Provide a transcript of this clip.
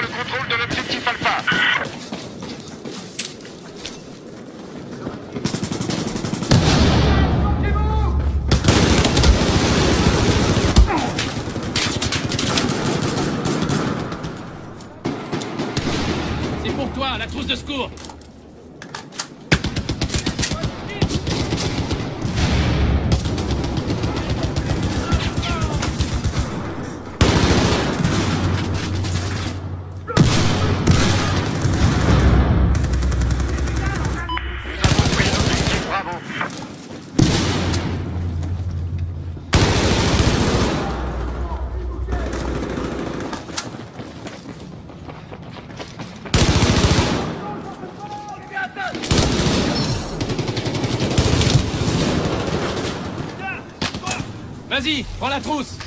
le contrôle de l'objectif Alpha. C'est pour toi, la trousse de secours Vas-y, prends la trousse